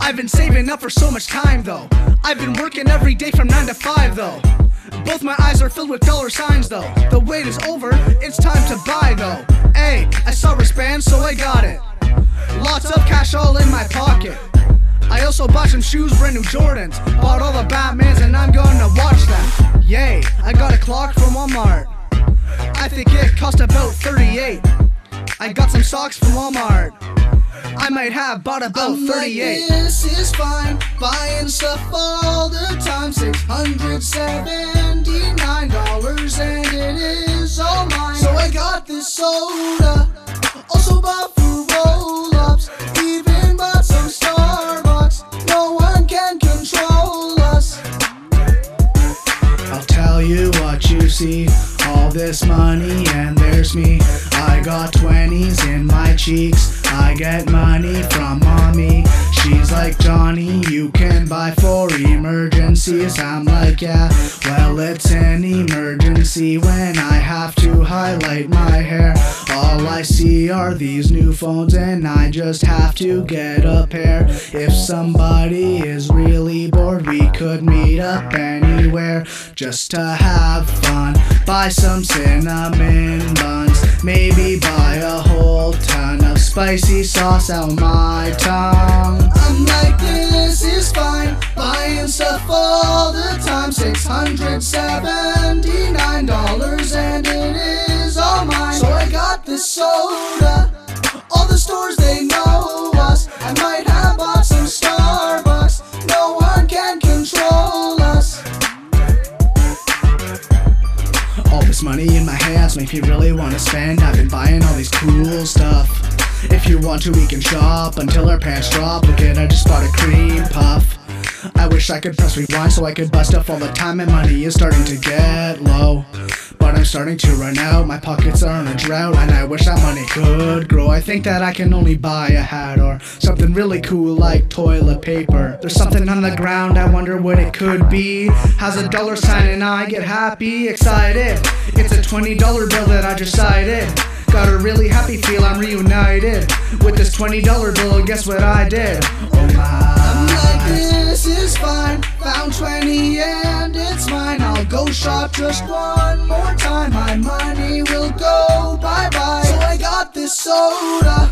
I've been saving up for so much time though. I've been working every day from 9 to 5 though. Both my eyes are filled with dollar signs though. The wait is over, it's time to buy though. Hey, I saw wristbands, so I got it. Lots of cash all in my pocket. I also bought some shoes, brand new Jordans. Bought all the Batmans, and I'm gonna watch them. Yay, I got a clock from Walmart. I cost about 38. I got some socks from Walmart. I might have bought about I'm like, this is fine. Buying stuff all the time. Six hundred seventy-nine dollars, and it is all mine. So I got this soda. Also bought Fruit Roll-Ups. Even bought some Starbucks. No one can control us. I'll tell you what you see. This money and there's me. I got 20s in my cheeks. I get money from mommy. She's like, Johnny, you can buy for emergencies. I'm like, yeah, well, it's an emergency when I have to highlight my hair. All I see are these new phones, and I just have to get a pair. If somebody is really bored, we could meet up anywhere just to have fun. Buy some cinnamon buns, maybe buy a whole ton of spicy sauce out my tongue. I'm like, this is fine, buying stuff all the time, 600, 700. Money in my hands make me really wanna spend. I've been buying all these cool stuff. If you want to, we can shop until our pants drop. Look at, I just bought a cream puff. I wish I could press rewind so I could buy stuff all the time. And money is starting to get low. Starting to run out. My pockets are in a drought, and I wish that money could grow. I think that I can only buy a hat or something really cool like toilet paper. There's something on the ground, I wonder what it could be. Has a dollar sign, and I get happy, excited. It's a $20 bill that I just sighted. Got a really happy feel I'm reunited with this $20 bill. Guess what I did? Oh my. I'm like, this is fine. Found 20 and it's mine. I'll go shop just one more time. My money will go bye bye. So I got this soda.